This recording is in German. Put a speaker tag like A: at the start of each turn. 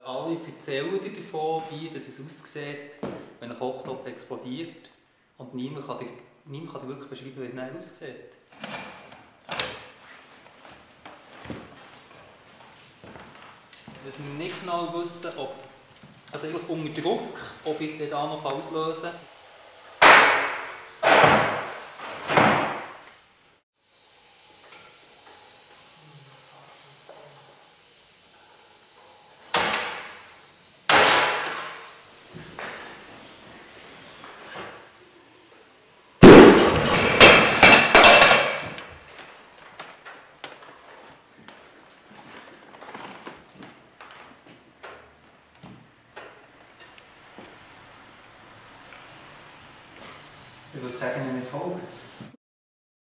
A: Alle erzählen dir davon, wie es aussieht, wenn ein Kochtopf explodiert. Und niemand kann dir, niemand kann dir wirklich beschreiben, wie es dann aussieht. Was wir nicht genau wissen, ob, also unter Druck, ob ich den da noch auslösen kann. Is het zeggen in?